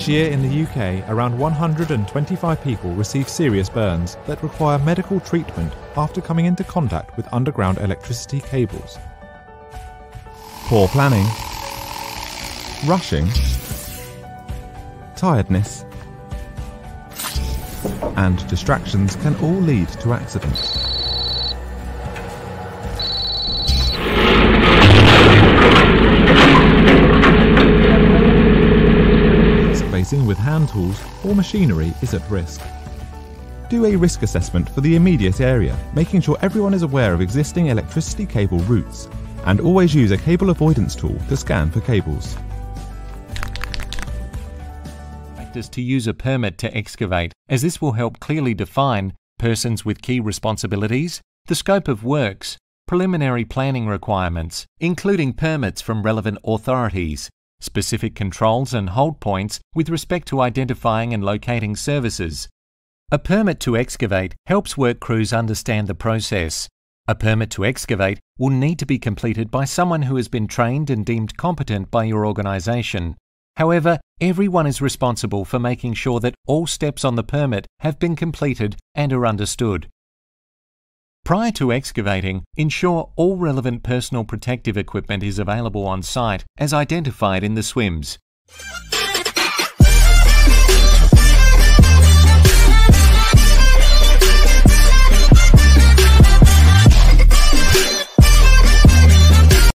Each year in the UK, around 125 people receive serious burns that require medical treatment after coming into contact with underground electricity cables. Poor planning, rushing, tiredness, and distractions can all lead to accidents. Excavating with hand tools or machinery is at risk. Do a risk assessment for the immediate area, making sure everyone is aware of existing electricity cable routes, and always use a cable avoidance tool to scan for cables. Practice to use a permit to excavate, as this will help clearly define persons with key responsibilities, the scope of works, preliminary planning requirements, including permits from relevant authorities, specific controls and hold points with respect to identifying and locating services. A permit to excavate helps work crews understand the process. A permit to excavate will need to be completed by someone who has been trained and deemed competent by your organisation. However, everyone is responsible for making sure that all steps on the permit have been completed and are understood. Prior to excavating, ensure all relevant personal protective equipment is available on site as identified in the SWMS.